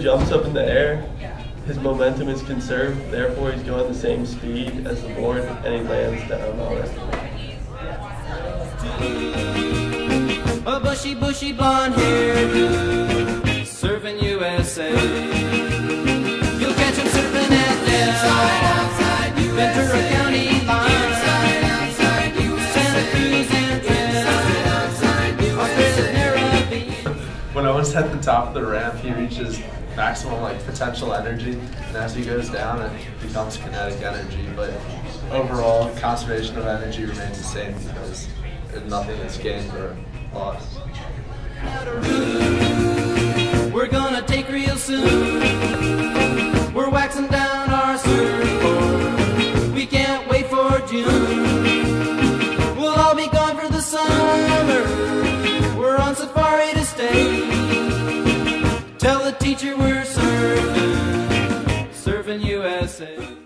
jumps up in the air, his momentum is conserved, therefore he's going the same speed as the board, and he lands down on it. A bushy, bushy blonde hairdo, When Owen's at the top of the ramp, he reaches maximum like potential energy, and as he goes down, it becomes kinetic energy. But overall, conservation of energy remains the same because nothing is gained or lost. We're gonna take real soon. We're waxing down our surfboard. The teacher we're surfing, surfing USA.